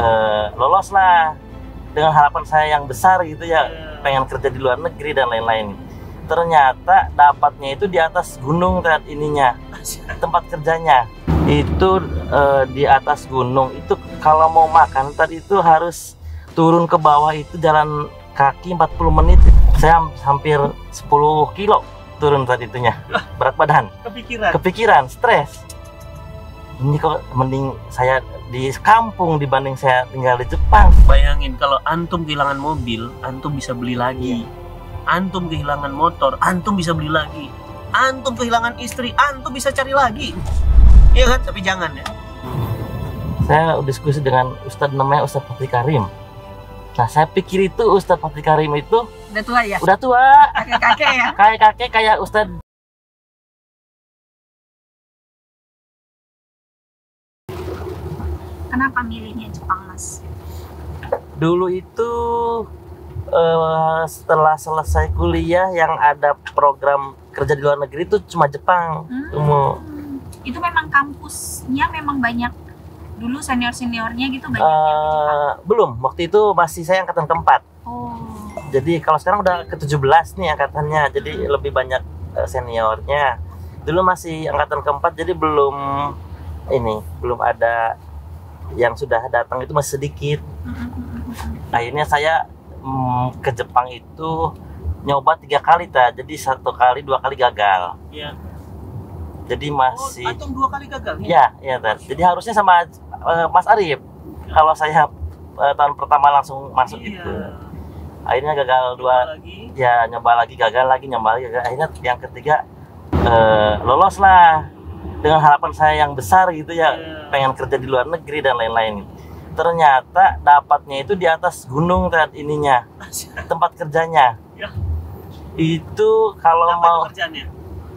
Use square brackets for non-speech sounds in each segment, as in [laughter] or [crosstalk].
eh, lolos lah dengan harapan saya yang besar gitu ya. Iya. pengen kerja di luar negeri dan lain-lain. Ternyata dapatnya itu di atas gunung tat ininya. [laughs] Tempat kerjanya. Itu eh, di atas gunung itu kalau mau makan tadi itu harus turun ke bawah itu jalan kaki 40 menit. Saya hampir 10 kilo turun tadi itunya. Berat badan. kepikiran? Kepikiran stres ini kok mending saya di kampung dibanding saya tinggal di Jepang. Bayangin kalau antum kehilangan mobil antum bisa beli lagi. Antum kehilangan motor antum bisa beli lagi. Antum kehilangan istri antum bisa cari lagi. Iya kan? Tapi jangan ya. Saya diskusi dengan Ustadz namanya Ustadz Fatih Karim. Nah saya pikir itu Ustadz Fatih Karim itu Udah tua ya? udah tua. Kakek-kakek ya? kayak kakek kayak Ustadz Kenapa milihnya Jepang, Mas? dulu itu eh, setelah selesai kuliah yang ada program kerja di luar negeri itu cuma Jepang Hmm. Cuma, Itu memang kampusnya memang banyak dulu senior-seniornya gitu banyak yang di Jepang. eh, belum waktu itu masih saya angkatan keempat Oh. jadi kalau sekarang udah ke 17 nih angkatannya jadi lebih banyak eh, seniornya dulu masih angkatan keempat jadi belum ini belum ada yang sudah datang itu masih sedikit. Akhirnya saya mm, ke Jepang itu nyoba tiga kali ta jadi satu kali dua kali gagal. Iya. jadi oh masih antum dua kali gagal ya ya Tar. jadi harusnya sama eh, Mas Arif. Kalau saya eh, tahun pertama langsung masuk iya. itu. Akhirnya gagal dua lagi? Ya nyoba lagi gagal lagi nyoba lagi gagal. akhirnya yang ketiga eh, lolos lah dengan harapan saya yang besar gitu ya Iya. pengen kerja di luar negeri dan lain-lain. Ternyata dapatnya itu di atas gunung tat ininya tempat kerjanya. Ya. itu kalau apa mau itu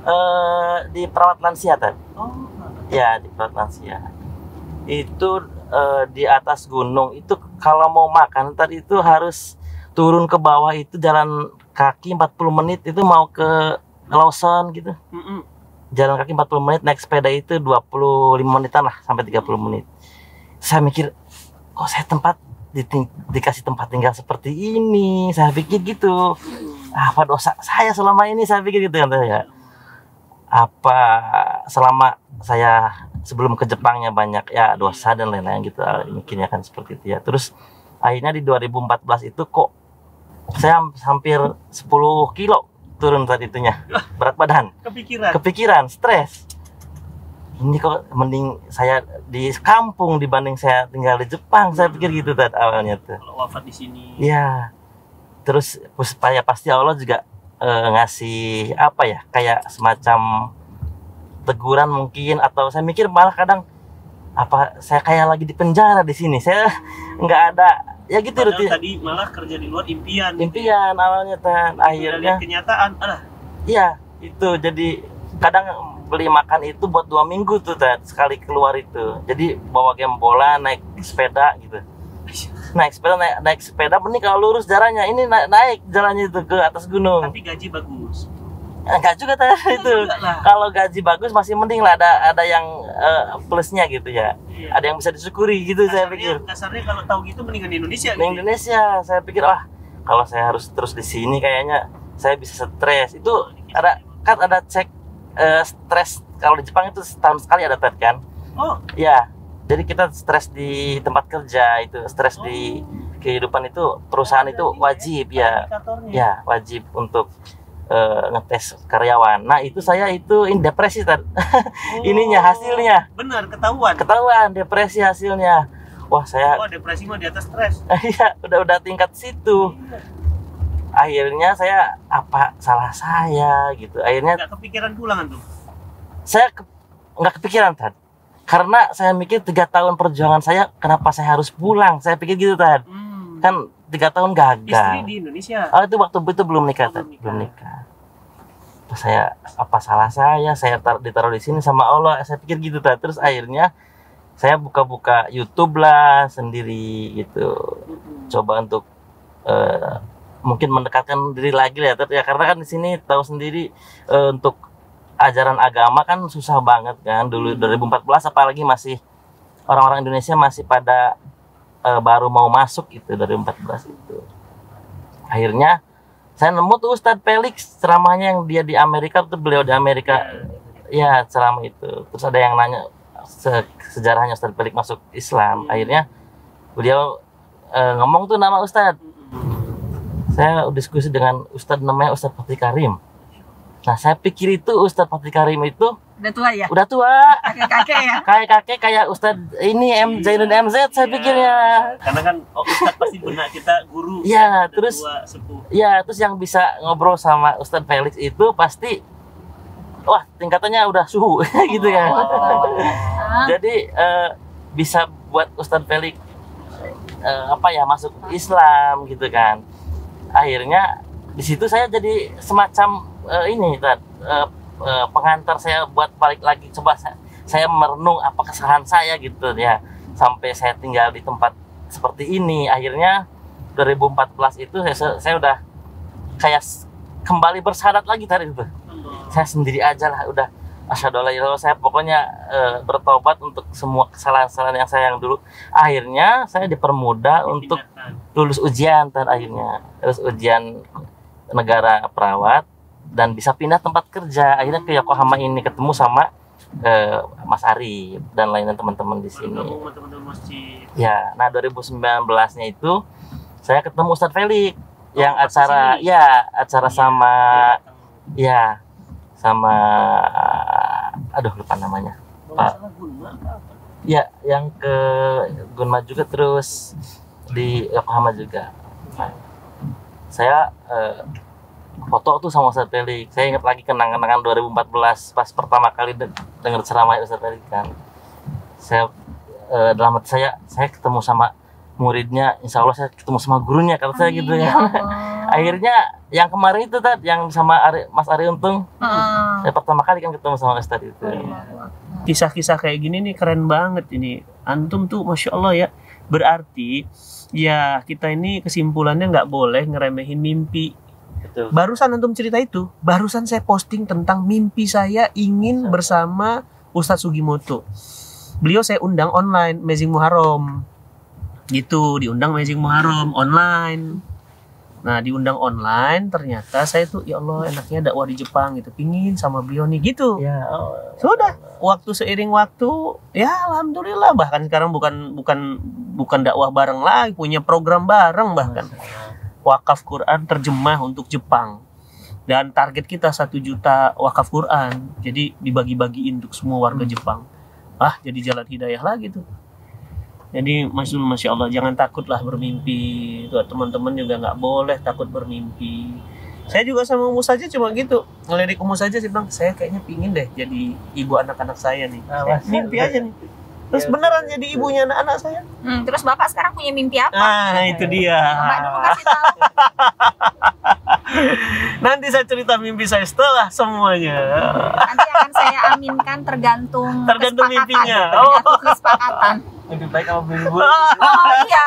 eh, di perawat lansia tat oh. Ya di perawat lansia. Itu eh, di atas gunung. Itu kalau mau makan tadi itu harus turun ke bawah itu jalan kaki 40 menit itu mau ke Lawson gitu. Mm-mm. Jalan kaki 40 menit naik sepeda itu 25 menitan lah sampai 30 menit. Saya mikir kok saya tempat diting- dikasih tempat tinggal seperti ini? Saya pikir gitu. Apa dosa saya selama ini? Saya pikir gitu saya apa selama saya sebelum ke Jepangnya banyak ya dosa dan lain-lain gitu ah, mikirnya kan seperti itu ya. Terus akhirnya di 2014 itu kok saya hampir 10 kilo turun tadi itunya. Berat badan. Kepikiran. Kepikiran stres. Ini kok mending saya di kampung dibanding saya tinggal di Jepang. Saya pikir gitu tadi awalnya tuh. Kalau wafat di sini. Iya. Terus supaya pasti Allah juga eh, ngasih apa ya kayak semacam teguran mungkin. Atau saya mikir malah kadang apa saya kayak lagi di penjara di sini. Saya [laughs] nggak ada ya gitu Padahal rutin tadi malah kerja di luar impian. Impian awalnya tan. Akhirnya. kenyataan alah. Iya itu. Jadi kadang beli makan itu buat dua minggu tuh tan. Sekali keluar itu. Jadi bawa game bola naik sepeda gitu. Naik sepeda naik, naik sepeda mending kalau lurus jalannya. Ini naik, naik jalannya itu ke atas gunung. Tapi gaji bagus enggak juga tanya itu. kalau gaji bagus masih mending lah ada ada yang eh, plusnya gitu ya. Iya. ada yang bisa disyukuri gitu saya kasarnya, pikir. kasarnya kalau tahu gitu mendingan di Indonesia di gitu. Indonesia. Saya pikir wah kalau saya harus terus di sini kayaknya saya bisa stres. Itu ada kan ada cek eh, stres. Kalau di Jepang itu setahun sekali ada tes kan? Oh. Ya jadi kita stres di tempat kerja itu stres di kehidupan itu perusahaan itu wajib ya. ya wajib untuk eh, ngetes karyawan. Nah itu saya itu in depresi Tar. [laughs] Oh, ininya hasilnya benar ketahuan ketahuan depresi hasilnya. Wah saya oh depresi mah di atas stres [laughs] iya udah udah tingkat situ. Akhirnya saya apa salah saya gitu. Akhirnya nggak kepikiran pulang tuh saya ke- nggak kepikiran Tad. Karena saya mikir tiga tahun perjuangan saya kenapa saya harus pulang? Saya pikir gitu Tad. hmm. Kan tiga tahun istri gagal. di Indonesia Oh itu waktu itu belum nikah, Oh, belum nikah. belum nikah. Terus saya apa salah saya? Saya tar, ditaruh di sini sama Allah. Saya pikir gitu Tad. Terus akhirnya saya buka-buka YouTube lah sendiri gitu. Mm-mm. Coba untuk eh, mungkin mendekatkan diri lagi lah ya karena kan di sini tahu sendiri eh, untuk ajaran agama kan susah banget kan dulu Hmm. 2014 apalagi masih orang-orang Indonesia masih pada eh, baru mau masuk itu dari 14 itu. Akhirnya saya nemu tuh Ustadz Felix ceramahnya yang dia di Amerika tuh beliau di Amerika. Ya ceramah itu. Terus ada yang nanya se- sejarahnya Ustadz Felix masuk Islam. Akhirnya beliau eh, ngomong tuh nama Ustadz. Saya diskusi dengan Ustadz namanya Ustadz Fatih Karim. Nah saya pikir itu Ustadz Fatih Karim itu Udah tua ya? udah tua Kakek-kakek ya? [laughs] kayak kakek kayak Ustadz ini M Zainun MZ saya Iya. pikirnya Karena kan oh, Ustadz pasti benak kita guru. Iya, terus- tua, sepuh. ya terus yang bisa ngobrol sama Ustadz Felix itu pasti wah tingkatannya udah suhu [laughs] gitu kan Ah, [laughs] jadi eh, bisa buat Ustadz Felix eh, apa ya masuk Islam gitu kan akhirnya di situ saya jadi semacam eh, ini Tad, eh, eh, pengantar saya buat balik lagi. Coba saya, saya merenung apa kesalahan saya gitu ya. Sampai saya tinggal di tempat seperti ini. Akhirnya 2014 itu saya, saya udah kayak kembali bersyarat lagi tadi itu. Saya sendiri aja lah udah. Asyhadu alla ilaha illallah saya pokoknya eh, bertobat untuk semua kesalahan-kesalahan yang saya yang dulu. Akhirnya saya dipermudah untuk lulus ujian dan akhirnya. Lulus ujian negara perawat dan bisa pindah tempat kerja. Akhirnya ke Yokohama ini ketemu sama eh, Mas Ari dan lainnya teman-teman di sini. Ya nah 2019-nya itu saya ketemu Ustadz Felix yang Oh, pas acara ke sini. ya acara Iya, sama ya sama aduh lupa namanya. Pak. ya yang ke Gunma juga terus di Yokohama juga. Nah, saya eh, foto tuh sama Ustadz Felix saya ingat lagi kenang-kenangan 2014 pas pertama kali de- dengar ceramah Ustadz Felix kan saya eh, dalam hati saya saya ketemu sama muridnya insya Allah saya ketemu sama gurunya kata saya gitu ya Allah. [laughs] akhirnya yang kemarin itu Tad, yang sama Ari, Mas Ari Untung Ah. saya pertama kali kan ketemu sama Ustadz itu Kisah-kisah kayak gini nih keren banget ini. Antum tuh masya Allah ya. Berarti ya kita ini kesimpulannya nggak boleh ngeremehin mimpi. Betul Barusan antum cerita itu, barusan saya posting tentang mimpi saya ingin bersama Ustadz Sugimoto. Beliau saya undang online, Amazing Muharram. Gitu, diundang Amazing Muharram online. Nah, diundang online ternyata saya tuh ya Allah enaknya dakwah di Jepang gitu. Pingin sama beliau nih gitu. ya oh, Sudah, waktu seiring waktu ya alhamdulillah bahkan sekarang bukan bukan bukan dakwah bareng lagi, punya program bareng bahkan wakaf Quran terjemah untuk Jepang. Dan target kita satu juta wakaf Quran. Jadi dibagi-bagiin untuk semua warga Jepang. Ah jadi jalan hidayah lagi tuh. Jadi Allah, masya Allah jangan takutlah bermimpi. Tuh teman-teman juga nggak boleh takut bermimpi. Saya juga sama Umus saja cuma gitu. Ngelirik Umus saja sih bilang saya kayaknya pingin deh jadi ibu anak-anak saya nih. Ah, Saya mimpi aja nih terus Ya. beneran jadi ibunya anak-anak saya Hmm, terus bapak sekarang punya mimpi apa? nah itu dia Mbak dulu kasih tahu. [laughs] Nanti saya cerita mimpi saya setelah semuanya. Nanti akan saya aminkan tergantung Tergantung mimpinya. Tergantung kesepakatan. lebih baik sama beli Oh iya.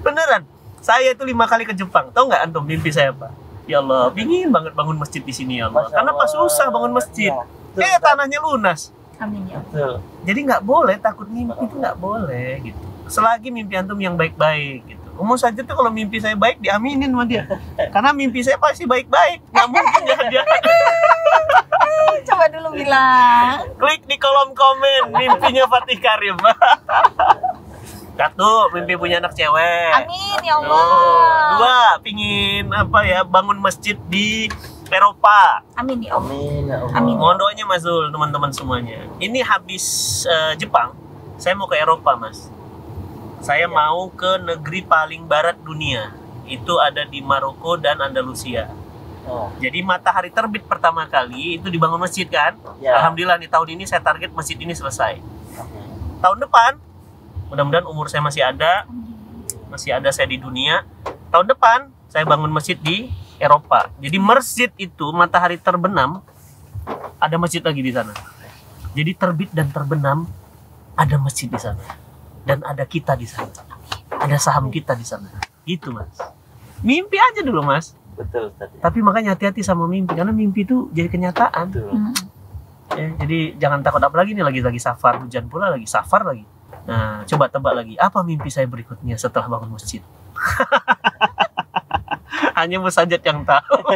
Beneran. Saya itu lima kali ke Jepang. Tahu nggak antum mimpi saya apa? Ya Allah, pingin banget bangun masjid di sini ya Allah. Masya Karena pas Allah. susah bangun masjid. Ya, Eh tanahnya lunas. Amin ya. betul Jadi nggak boleh takut mimpi itu nggak boleh gitu. Selagi mimpi antum yang baik-baik gitu. Umum saja tuh kalau mimpi saya baik diaminin sama dia. Karena mimpi saya pasti baik-baik. Nggak mungkin jahat [laughs] jahat. Coba dulu bilang. Klik di kolom komen mimpinya Fatih Karim. [laughs] Satu, mimpi punya anak cewek. Amin ya Allah. dua, pingin apa ya bangun masjid di Eropa. Amin ya Allah. amin ya Allah Amin. Mohon doanya Mas Zul, teman-teman semuanya. Ini habis eh, Jepang, saya mau ke Eropa, Mas. Saya mau ke negeri paling barat dunia. Itu ada di Maroko dan Andalusia. oh, Jadi matahari terbit pertama kali itu dibangun masjid kan? ya Alhamdulillah nih tahun ini saya target masjid ini selesai. Amin. Tahun depan, mudah-mudahan umur saya masih ada, masih ada saya di dunia. Tahun depan saya bangun masjid di Eropa. Jadi masjid itu matahari terbenam ada masjid lagi di sana. Jadi terbit dan terbenam ada masjid di sana dan ada kita di sana. Ada saham kita di sana. Gitu, Mas. Mimpi aja dulu, Mas. betul Ustaz. Tapi makanya hati-hati sama mimpi karena mimpi itu jadi kenyataan. betul Hmm. Ya, jadi jangan takut apalagi nih lagi lagi safar hujan pula lagi safar lagi. Nah, coba tebak lagi. Apa mimpi saya berikutnya setelah bangun masjid? [laughs] Hanya musajat yang tahu. [laughs]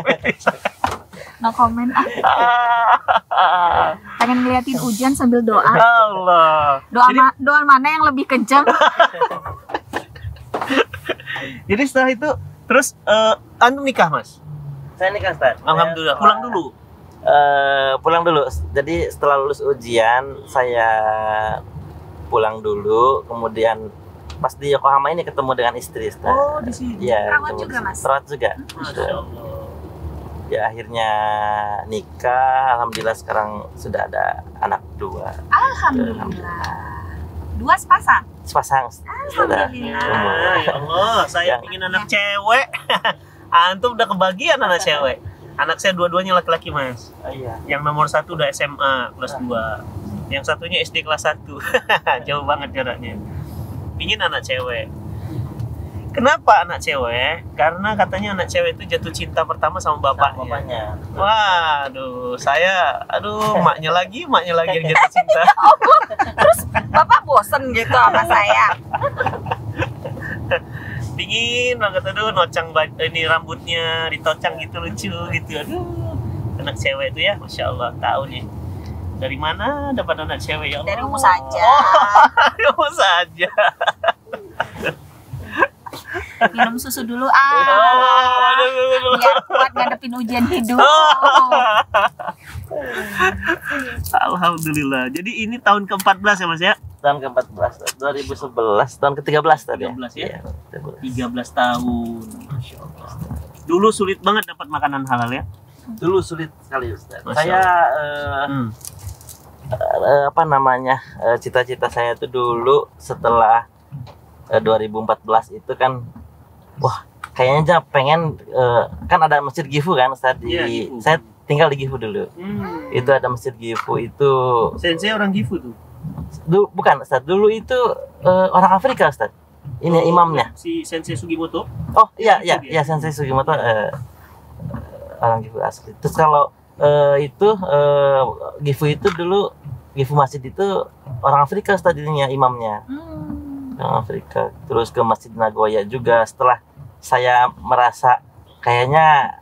No comment ah. [laughs] Pengen ngeliatin hujan sambil doa. Allah. Doa Jadi- ma- doa mana yang lebih kencang? [laughs] Jadi setelah itu terus eh, antum nikah, Mas? Saya nikah Ustaz. Alhamdulillah. Saya Pulang dulu. Eh, pulang dulu. Jadi setelah lulus ujian saya pulang dulu, kemudian pas di Yokohama ini ketemu dengan istri. Ustaz. Oh, di sini. Iya. Perawat juga, di sini. Mas? Perawat juga. Allah. Ya akhirnya nikah. Alhamdulillah sekarang sudah ada anak dua. Alhamdulillah. Dua sepasang. Sepasang. Alhamdulillah. Ah, ya Allah, saya Yang- ingin anak cewek. [laughs] Antum udah kebagian anak cewek. Anak saya dua-duanya laki-laki, Mas. Oh, iya. Yang nomor satu udah SMA kelas 2 Yang satunya SD kelas 1 [laughs] Jauh banget jaraknya Ingin anak cewek Kenapa anak cewek? Karena katanya anak cewek itu jatuh cinta pertama sama bapaknya. Bapaknya. Waduh, saya, aduh, maknya lagi, maknya lagi yang jatuh [laughs] cinta. Bapak bosen gitu sama saya. Dingin banget, aduh, nocang ini rambutnya ditocang gitu lucu gitu, aduh. Anak cewek itu ya, masya Allah, tahu nih. Dari mana dapat anak cewek ya Allah? [laughs] Dari umur saja. Dari umur saja. Minum susu dulu Oh, ah. aduh. Biar kuat ngadepin ujian hidup. [laughs] Alhamdulillah. Jadi ini tahun ke-14 ya Mas ya? Tahun ke-14, 2011, tahun ke-13 tadi. 13 ya? Iya, 13. 13 tahun. Masya Allah. Dulu sulit banget dapat makanan halal ya? Dulu sulit sekali Ustaz. Masya Saya eh, Hmm. Eh, apa namanya? eh, cita-cita saya itu dulu setelah eh, 2014 itu kan wah, kayaknya pengen eh, kan ada Masjid Gifu kan Ustaz di Iya, Gifu. saya tinggal di Gifu dulu. Hmm. Itu ada Masjid Gifu itu Sensei orang Gifu tuh. dulu bukan Ustaz, dulu itu eh, orang Afrika Ustaz. Ini Oh, imamnya. Si Sensei Sugimoto. Oh iya iya iya Sensei Sugimoto eh, orang Gifu asli. Terus kalau eh, itu eh, Gifu itu dulu Gifu Masjid itu orang Afrika Ustaz ininya imamnya Hmm. orang Afrika. Terus ke Masjid Nagoya juga setelah saya merasa kayaknya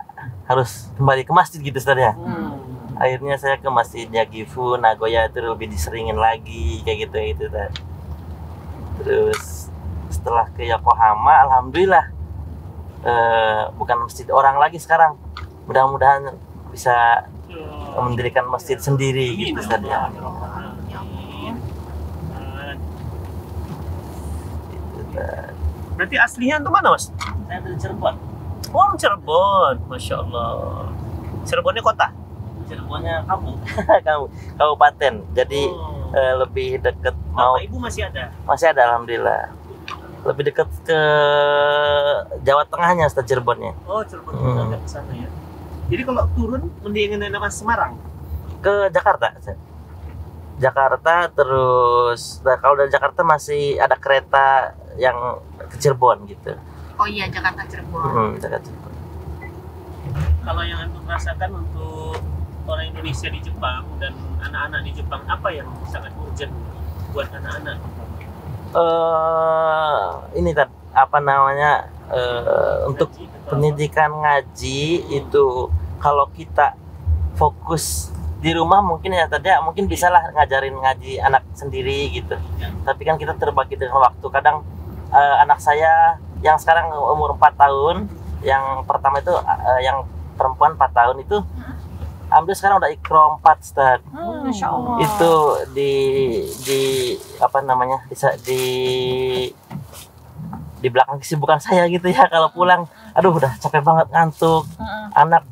harus kembali ke masjid gitu Ustaz ya. Hmm. Akhirnya saya ke masjidnya Gifu Nagoya itu lebih diseringin lagi kayak gitu gitu Ustaz. Terus setelah ke Yokohama alhamdulillah eh, bukan masjid orang lagi sekarang. Mudah-mudahan bisa mendirikan masjid sendiri gitu Ustaz ya. Berarti aslinya tuh mana mas? Saya dari Cirebon. Oh orang Cirebon, masya Allah. Cirebonnya kota. Cirebonnya kamu, [laughs] kamu kabupaten. Jadi Oh. eh, lebih deket mau Bapak ibu masih ada. masih ada alhamdulillah. Lebih dekat ke Jawa Tengahnya Ustaz Cirebonnya. Oh Cirebon Hmm. agak ke sana ya. Jadi kalau turun mendingan nama Semarang. Ke Jakarta. Jakarta terus nah, kalau dari Jakarta masih ada kereta yang ke Cirebon gitu. Oh iya Jakarta Cirebon. Hmm, Jakarta Cirebon. Kalau yang antum rasakan untuk orang Indonesia di Jepang dan anak-anak di Jepang apa yang sangat urgent buat anak-anak? eh ini Tad, apa namanya eh, untuk pendidikan ngaji itu kalau kita fokus di rumah mungkin ya tadi ya, mungkin bisalah ngajarin ngaji anak sendiri gitu. Tapi kan kita terbagi dengan waktu. Kadang eh, anak saya yang sekarang umur 4 tahun yang pertama itu eh, yang perempuan 4 tahun itu ambil sekarang udah ikro 4 Ustaz. Hmm, itu di di apa namanya bisa di di belakang kesibukan saya gitu ya kalau pulang aduh udah capek banget ngantuk anak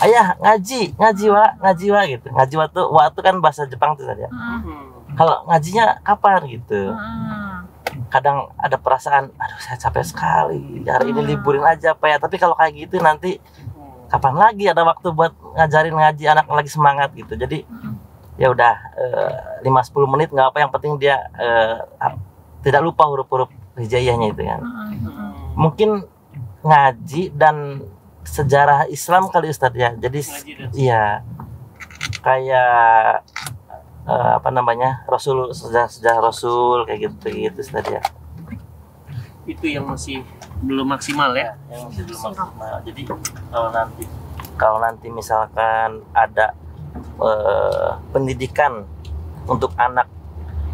ayah ngaji ngaji wa ngaji wa gitu ngaji wa tuh wa tuh kan bahasa Jepang tuh saja Heeh. Hmm. kalau ngajinya kapan gitu Heeh. kadang ada perasaan aduh saya capek sekali hari ini Hmm. liburin aja apa ya tapi kalau kayak gitu nanti Hmm. kapan lagi ada waktu buat ngajarin ngaji anak lagi semangat gitu jadi Hmm. ya udah lima 5-10 menit nggak apa yang penting dia eh, ap- tidak lupa huruf-huruf hijaiyahnya itu kan. Mungkin ngaji dan sejarah Islam kali Ustadz ya. Jadi iya. Kayak eh, apa namanya Rasul sejarah sejarah Rasul kayak gitu gitu Ustaz ya. Itu yang masih belum maksimal ya. yang masih belum maksimal. Jadi kalau nanti kalau nanti misalkan ada eh, pendidikan untuk anak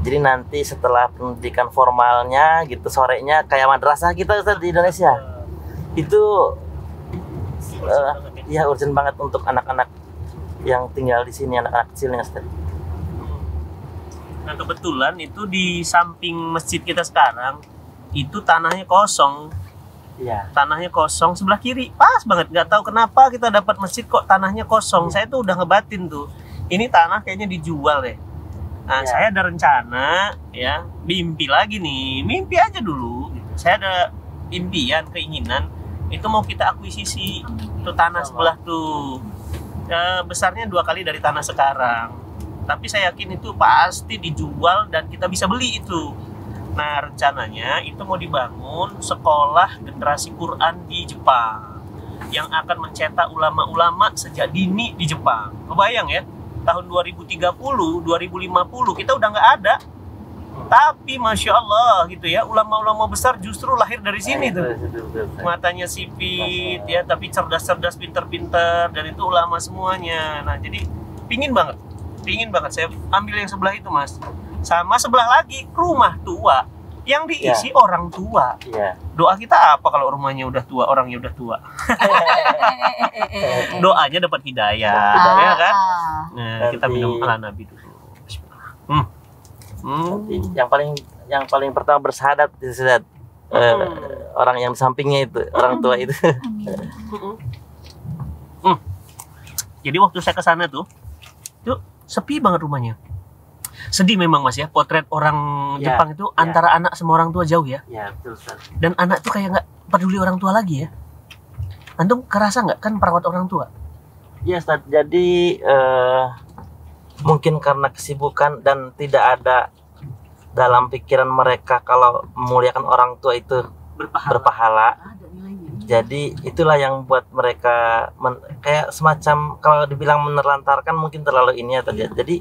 jadi nanti setelah pendidikan formalnya gitu sorenya kayak madrasah kita Ustaz, di Indonesia itu eh, ya urgent banget untuk anak-anak yang tinggal di sini anak-anak kecilnya Ustaz. Nah kebetulan itu di samping masjid kita sekarang itu tanahnya kosong, Iya. tanahnya kosong sebelah kiri pas banget nggak tahu kenapa kita dapat masjid kok tanahnya kosong. Saya tuh udah ngebatin tuh ini tanah kayaknya dijual deh. Nah Iya. saya ada rencana ya mimpi lagi nih. Mimpi aja dulu. Saya ada impian keinginan itu mau kita akuisisi tuh tanah sebelah tuh. Eh, besarnya dua kali dari tanah sekarang. Tapi saya yakin itu pasti dijual dan kita bisa beli itu. Nah rencananya itu mau dibangun sekolah generasi Quran di Jepang yang akan mencetak ulama-ulama sejak dini di Jepang. Kebayang ya tahun 2030 2050 kita udah nggak ada. Tapi masya Allah gitu ya ulama-ulama besar justru lahir dari sini tuh. Ustaz. matanya sipit ya tapi cerdas-cerdas pinter-pinter dan itu ulama semuanya. Nah jadi pingin banget. Pingin banget. Saya ambil yang sebelah itu mas. Sama sebelah lagi rumah tua yang diisi orang tua Iya. doa kita apa kalau rumahnya udah tua orangnya udah tua [laughs] doanya dapat hidayah Dapat ya kan Ah. nah Nanti- kita minum ala nabi dulu hmm. Hmm. Yang paling yang paling pertama bersahadat. Eh, Hmm. orang yang di sampingnya itu orang tua itu. [laughs] Hmm. Jadi waktu saya ke sana tuh, tuh sepi banget rumahnya. Sedih memang mas ya, potret orang Ya, Jepang itu ya. antara anak sama orang tua jauh ya. ya betul Ustaz. Dan anak tuh kayak nggak peduli orang tua lagi ya. Antum kerasa nggak kan perawat orang tua? Ya Ustaz, jadi eh, mungkin karena kesibukan dan tidak ada dalam pikiran mereka kalau memuliakan orang tua itu Berpahala. berpahala. Ada nilainya. Jadi itulah yang buat mereka men- kayak semacam kalau dibilang menerlantarkan mungkin terlalu ini ya tadi. Jadi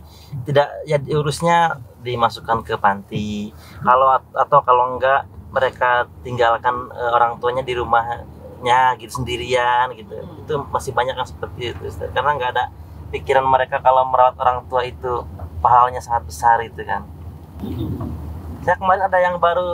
tidak ya diurusnya dimasukkan ke panti. Kalau atau kalau enggak mereka tinggalkan eh, orang tuanya di rumahnya gitu sendirian gitu. Itu masih banyak yang seperti itu Ustaz. Karena nggak ada pikiran mereka kalau merawat orang tua itu pahalanya sangat besar itu kan. Saya kemarin ada yang baru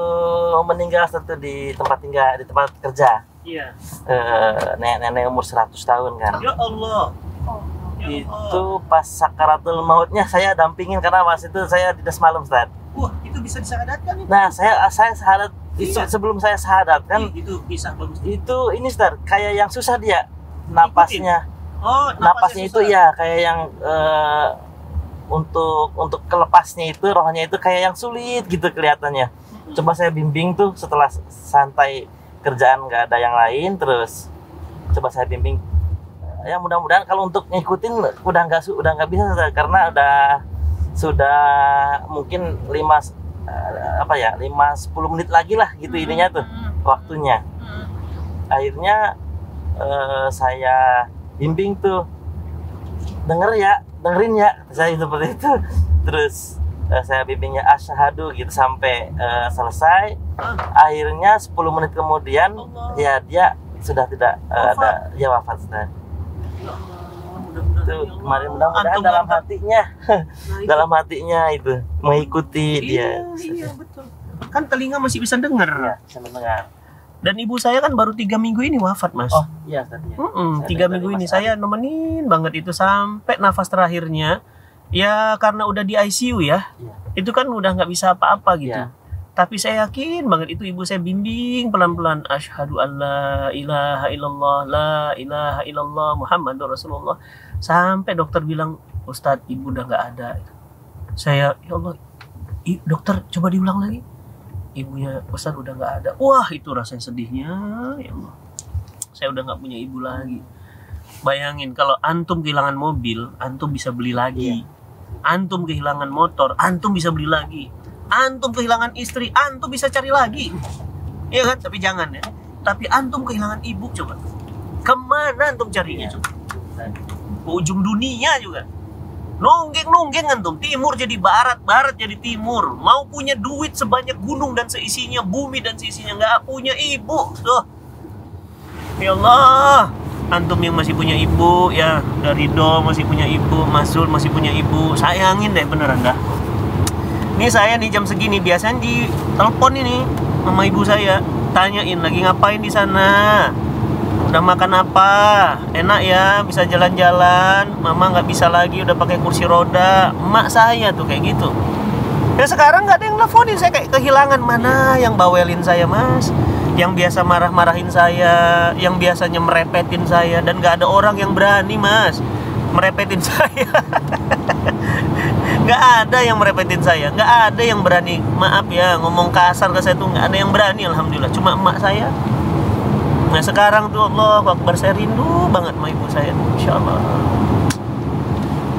meninggal satu di tempat tinggal di tempat kerja Iya. eh, nenek-nenek umur 100 tahun kan Ya Allah. Oh. Ya Allah. itu pas sakaratul mautnya saya dampingin karena pas itu saya di semalam Ustaz Wah itu bisa disadarkan nih. nah saya saya sahadat Iya. sebelum saya sahadat kan itu bisa bagus. itu ini Ustaz kayak yang susah dia napasnya Oh, napasnya itu susah. ya kayak yang eh, untuk untuk kelepasnya itu rohnya itu kayak yang sulit gitu kelihatannya coba saya bimbing tuh setelah santai kerjaan nggak ada yang lain terus coba saya bimbing. Ya mudah-mudahan kalau untuk ngikutin udah nggak su- udah nggak bisa karena udah sudah mungkin lima eh, apa ya lima 10 menit lagi lah gitu ininya tuh waktunya. Akhirnya eh, saya bimbing tuh denger ya dengerin ya saya seperti itu. Terus eh, saya bimbingnya asyhadu gitu sampai eh, selesai akhirnya 10 menit kemudian Allah. ya dia sudah tidak Wafat. ada ya wafat Ustaz. Ya itu ya kemarin mudah-mudahan dalam mantap. hatinya Nah, [laughs] dalam hatinya itu mengikuti Iya, dia iya betul. Kan telinga masih bisa dengar. Ya, bisa mendengar Dan ibu saya kan baru tiga minggu ini wafat mas. oh iya. Mm-mm, Saya tiga minggu ini saya nemenin banget itu sampai nafas terakhirnya. Ya karena udah di ICU ya, Iya. itu kan udah nggak bisa apa-apa gitu. Iya. Tapi saya yakin banget itu ibu saya bimbing pelan-pelan. Ashhadu an la ilaha illallah, la ilaha illallah Muhammadur Rasulullah. Sampai dokter bilang, Ustadz ibu udah nggak ada. Saya, ya Allah, dokter coba diulang lagi. Ibunya Ustadz udah nggak ada. Wah itu rasanya sedihnya, ya Allah. Saya udah nggak punya ibu lagi. Bayangin kalau antum kehilangan mobil, antum bisa beli lagi. Antum kehilangan motor, antum bisa beli lagi. Antum kehilangan istri, antum bisa cari lagi. Iya kan? Tapi jangan ya. Tapi antum kehilangan ibu coba. Ke mana antum carinya Iya. coba? Ke ujung dunia juga. Nunggeng antum, timur jadi barat, barat jadi timur. Mau punya duit sebanyak gunung dan seisinya, bumi dan seisinya nggak punya ibu. Tuh. Ya Allah, antum yang masih punya ibu ya, dari Do masih punya ibu, Masul masih punya ibu, sayangin deh beneran dah. Ini saya nih jam segini biasanya di telepon ini sama ibu saya. Tanyain lagi ngapain di sana? Udah makan apa? Enak ya bisa jalan-jalan. Mama nggak bisa lagi udah pakai kursi roda. Emak saya tuh kayak gitu. Ya sekarang nggak ada yang nelfonin. Saya kayak kehilangan mana yang bawelin saya mas yang biasa marah-marahin saya yang biasanya merepetin saya dan nggak ada orang yang berani mas. Merepetin [laughs] saya. Nggak ada yang merepetin saya. Nggak ada yang berani. Maaf ya ngomong kasar ke saya tuh nggak ada yang berani alhamdulillah. Cuma emak saya. Nah sekarang tuh Allah Akbar saya rindu banget sama ibu saya Insya Allah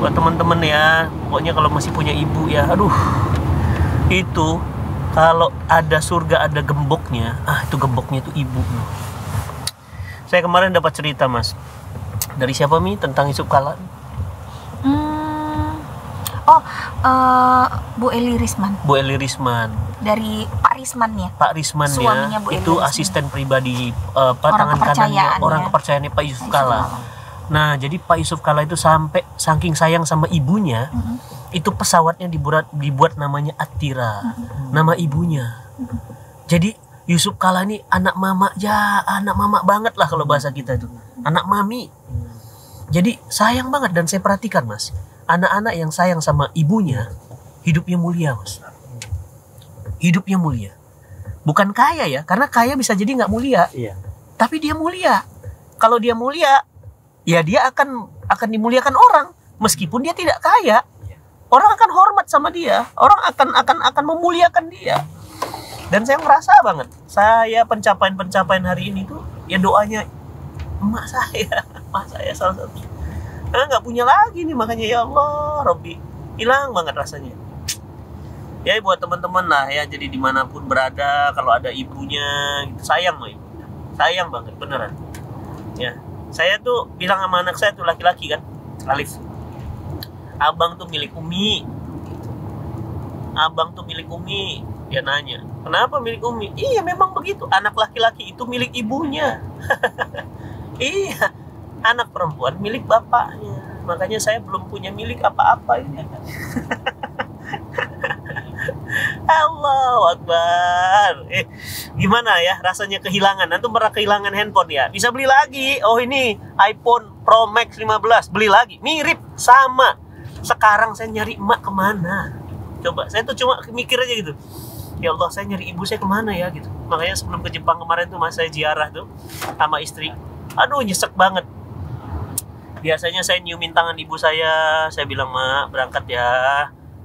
buat teman-teman ya pokoknya kalau masih punya ibu ya aduh. Itu kalau ada surga ada gemboknya ah itu gemboknya itu ibu. Saya kemarin dapat cerita mas. Dari siapa mi? Tentang Yusuf Kala. Hmm. Oh, eh, Bu Eli Risman. Bu Eli Risman. Dari Pak Risman ya. Pak Risman ya. Bu Eli itu Risman. asisten pribadi apa, Orang tangan kanannya orang kepercayaannya Pak Yusuf Kala. Nah, jadi Pak Yusuf Kala itu sampai saking sayang sama ibunya, Mm-mm. itu pesawatnya dibuat dibuat namanya Attira, nama ibunya. Jadi Yusuf Kala ini anak mama ya, anak mama banget lah kalau bahasa kita itu. Anak mami. Jadi sayang banget dan saya perhatikan, Mas. Anak-anak yang sayang sama ibunya hidupnya mulia, Mas. Hidupnya mulia. Bukan kaya ya, karena kaya bisa jadi nggak mulia Iya. tapi dia mulia. Kalau dia mulia, ya dia akan akan dimuliakan orang meskipun dia tidak kaya. Orang akan hormat sama dia, orang akan akan akan memuliakan dia. Dan saya merasa banget, saya pencapaian-pencapaian hari ini tuh ya doanya emak saya, [laughs] emak saya salah satu. Nah, nggak punya lagi nih makanya ya Allah, Robbi hilang banget rasanya. Ya buat teman-teman lah ya, jadi di mana pun berada, kalau ada ibunya, gitu sayang sama ibu sayang banget beneran ya saya tuh bilang sama anak saya tuh laki-laki kan Alif. Abang tuh milik Umi. Abang tuh milik Umi. Dia nanya kenapa milik Umi? Iya memang begitu. Anak laki-laki itu milik ibunya. [laughs] Iya anak perempuan milik bapaknya. Makanya saya belum punya milik apa-apa ini [laughs] Allahu Akbar. Eh, gimana ya rasanya kehilangan? Antum pernah kehilangan handphone ya? Bisa beli lagi. Oh ini iPhone Pro Max 15. Beli lagi. Mirip, sama. Sekarang saya nyari emak ke mana? Coba, saya tuh cuma mikir aja gitu. Ya Allah, saya nyari ibu saya ke mana ya gitu. Makanya sebelum ke Jepang kemarin tuh mas saya ziarah tuh sama istri. Aduh nyesek banget. Biasanya saya nyiumin tangan ibu saya. Saya bilang, mak berangkat ya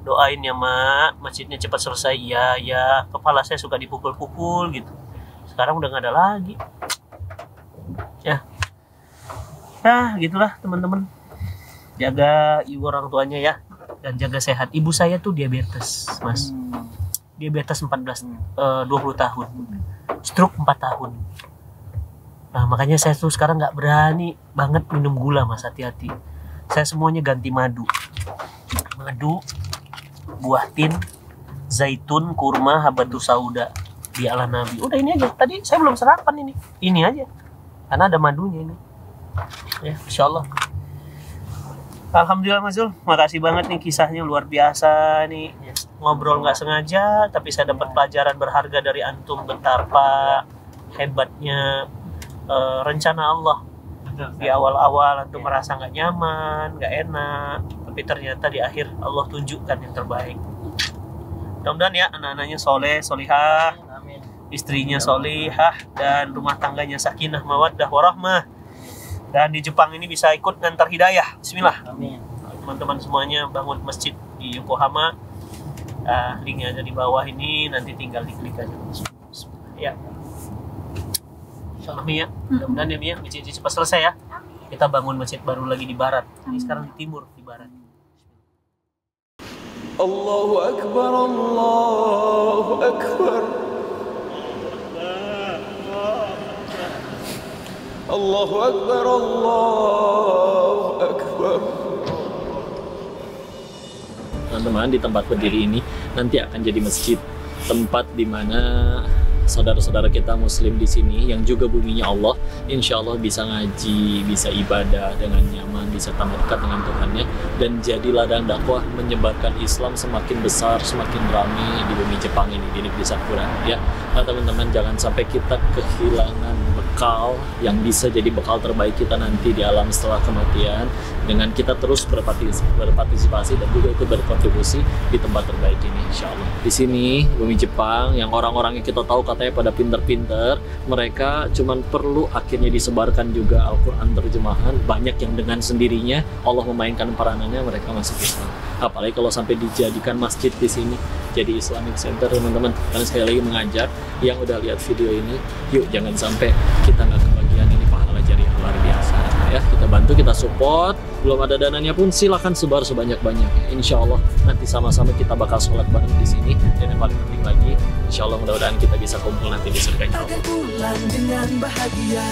doain ya mak. Masjidnya cepat selesai. Ya ya kepala saya suka dipukul-pukul gitu. Sekarang udah nggak ada lagi. Ya. Nah gitulah teman-teman. Jaga ibu orang tuanya ya. Dan jaga sehat. Ibu saya tuh diabetes mas. Diabetes 14 eh, 20 tahun. Stroke 4 tahun. Nah makanya saya tuh sekarang nggak berani banget minum gula mas. Hati-hati. Saya semuanya ganti madu. Madu buah tin, zaitun, kurma, habatus sauda di ala nabi. Udah ini aja. Tadi saya belum sarapan ini. Ini aja. Karena ada madunya ini. Ya, insya Allah. Alhamdulillah Mas Zul, makasih banget nih kisahnya luar biasa nih. Ngobrol nggak sengaja, tapi saya dapat pelajaran berharga dari antum betapa hebatnya eh, rencana Allah di awal-awal antum merasa nggak nyaman, nggak enak, tapi ternyata di akhir Allah tunjukkan yang terbaik. Mudah-mudahan ya anak-anaknya soleh, solihah, istrinya solihah, dan rumah tangganya sakinah, mawaddah, warahmah. Dan di Jepang ini bisa ikut ngantar hidayah. Bismillah. Amin. Teman-teman semuanya bangun masjid di Yokohama. Ah, linknya ada di bawah ini, nanti tinggal diklik aja. Ya. Insyaallah ya. Mudah-mudahan ya Mi ya, masjid cepat selesai ya. Kita bangun masjid baru lagi di barat. Ini sekarang di timur, di barat. Allahu Akbar, Allahu Akbar. الله Akbar, الله Akbar. Teman-teman di tempat berdiri ini nanti akan jadi masjid tempat di mana saudara-saudara kita muslim di sini yang juga buminya Allah insya Allah bisa ngaji, bisa ibadah dengan nyaman, bisa tambah dekat dengan Tuhannya dan jadi ladang dakwah menyebarkan Islam semakin besar semakin ramai di bumi Jepang ini di negeri Sakura. Ya nah teman-teman jangan sampai kita kehilangan bekal yang bisa jadi bekal terbaik kita nanti di alam setelah kematian. Dengan kita terus berpartis- berpartisipasi dan juga itu berkontribusi di tempat terbaik ini insya Allah. Di sini bumi Jepang yang orang-orang yang kita tahu katanya pada pinter-pinter mereka cuman perlu akhirnya disebarkan juga Al-Quran terjemahan. Banyak yang dengan sendirinya Allah memainkan peranannya mereka masuk Islam. Apalagi kalau sampai dijadikan masjid di sini jadi Islamic Center teman-teman. Dan sekali lagi mengajak yang udah lihat video ini yuk jangan sampai kita nggak kebagian ini pahala jariah luar biasa ya. Kita bantu kita support. Belum ada dananya pun silahkan sebar sebanyak-banyaknya. Insya Allah nanti sama-sama kita bakal sholat bareng di sini. Dan yang paling penting lagi insya Allah mudah-mudahan kita bisa kumpul nanti di surga pulang dengan bahagia